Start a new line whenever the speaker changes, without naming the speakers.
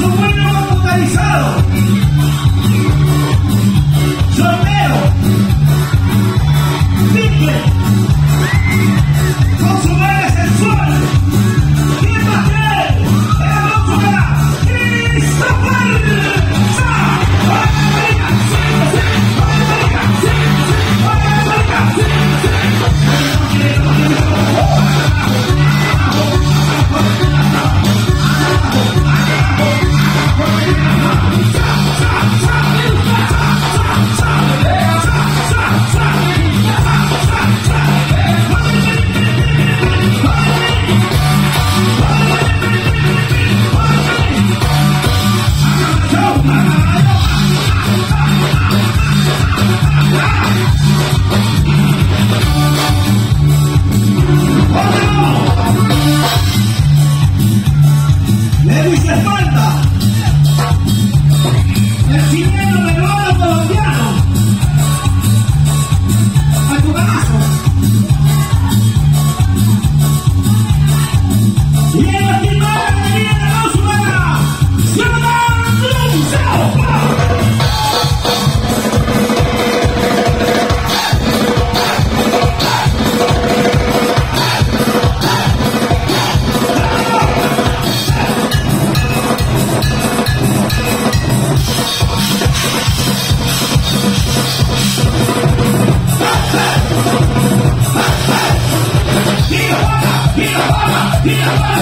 no fue localizado. falta. Hey!